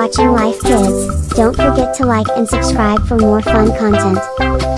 watching Life Kids. Don't forget to like and subscribe for more fun content.